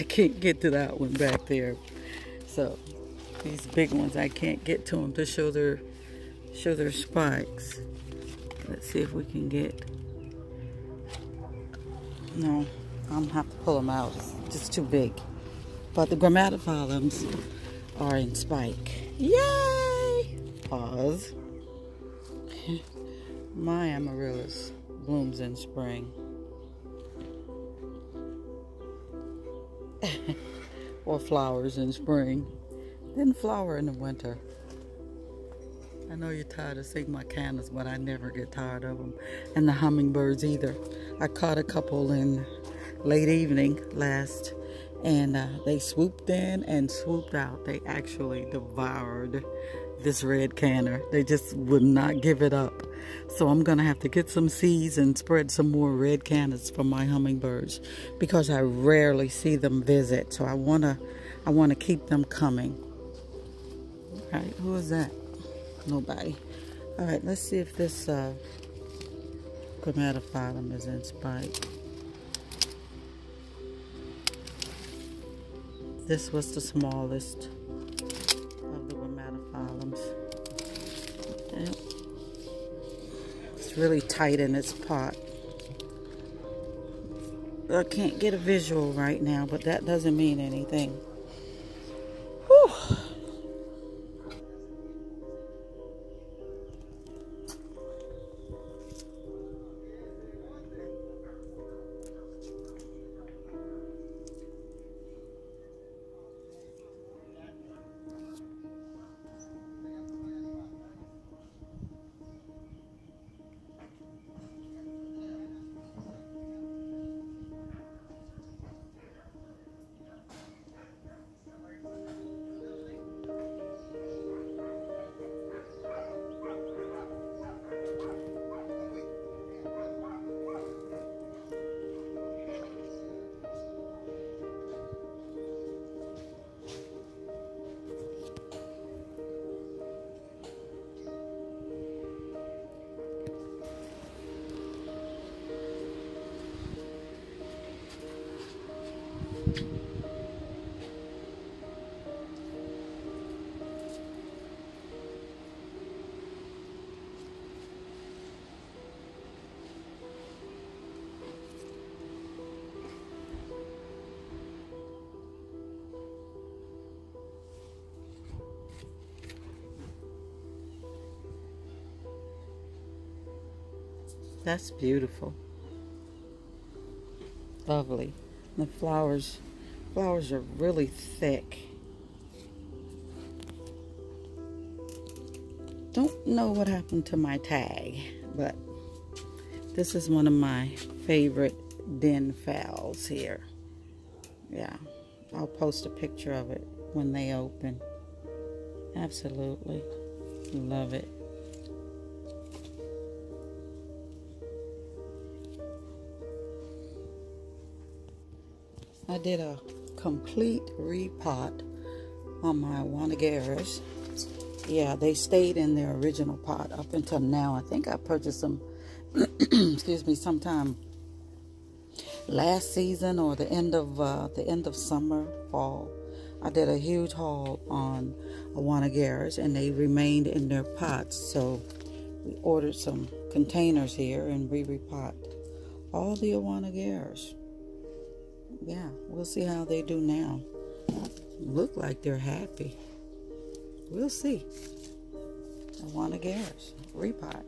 I can't get to that one back there. So these big ones, I can't get to them to show their show their spikes. Let's see if we can get. No, I'm gonna have to pull them out. It's just too big. But the grammatophyllums are in spike. Yay! Pause. My amaryllis blooms in spring. or flowers in spring. Then flower in the winter. I know you're tired of seeing my cannas, but I never get tired of them. And the hummingbirds either. I caught a couple in late evening last, and uh, they swooped in and swooped out. They actually devoured this red canna. They just would not give it up. So I'm going to have to get some seeds and spread some more red cannas for my hummingbirds because I rarely see them visit. So I want to I want to keep them coming. All right, who is that? Nobody. All right, let's see if this uh, grammatophyllum is in spike. This was the smallest It's really tight in its pot. I can't get a visual right now, but that doesn't mean anything. That's beautiful. Lovely. The flowers, flowers are really thick. Don't know what happened to my tag, but this is one of my favorite den phals here. Yeah, I'll post a picture of it when they open. Absolutely. Love it. I did a complete repot on my Awanegeras. Yeah, they stayed in their original pot up until now. I think I purchased them, excuse me, sometime last season or the end of uh, the end of summer, fall. I did a huge haul on Awanegeras and they remained in their pots. So we ordered some containers here and we repot all the Awanegeras yeah, we'll see how they do now. Look like they're happy. We'll see. I want a Awanegeras. Repot.